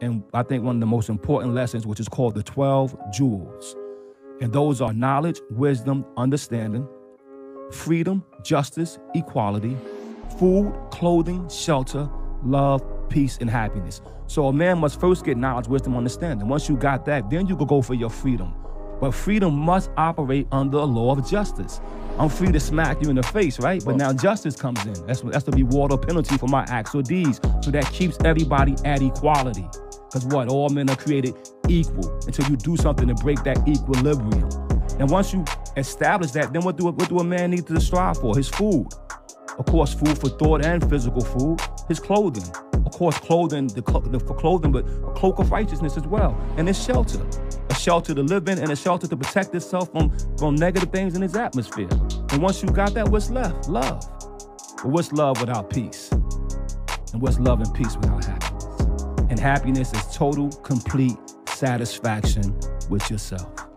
and I think one of the most important lessons, which is called the 12 jewels. And those are knowledge, wisdom, understanding, freedom, justice, equality, food, clothing, shelter, love, peace, and happiness. So a man must first get knowledge, wisdom, understanding. Once you got that, then you can go for your freedom. But freedom must operate under a law of justice. I'm free to smack you in the face, right? But now justice comes in. That's that's the reward or penalty for my acts or deeds. So that keeps everybody at equality. Because what? All men are created equal until you do something to break that equilibrium. And once you establish that, then what do what do a man need to strive for? His food. Of course, food for thought and physical food. His clothing. Of course, clothing the, the for clothing, but a cloak of righteousness as well. And his shelter. Shelter to live in and a shelter to protect itself from, from negative things in its atmosphere. And once you got that, what's left? Love. But what's love without peace? And what's love and peace without happiness? And happiness is total, complete satisfaction with yourself.